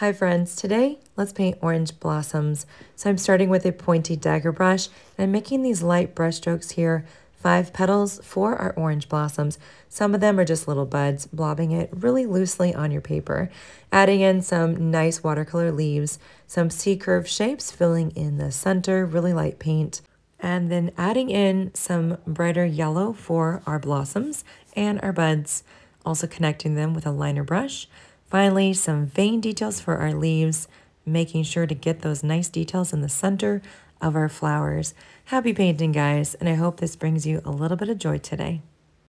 Hi friends, today let's paint orange blossoms. So I'm starting with a pointy dagger brush and I'm making these light brush strokes here, five petals for our orange blossoms. Some of them are just little buds, blobbing it really loosely on your paper. Adding in some nice watercolor leaves, some C-curve shapes filling in the center, really light paint. And then adding in some brighter yellow for our blossoms and our buds, also connecting them with a liner brush. Finally, some vein details for our leaves, making sure to get those nice details in the center of our flowers. Happy painting, guys, and I hope this brings you a little bit of joy today.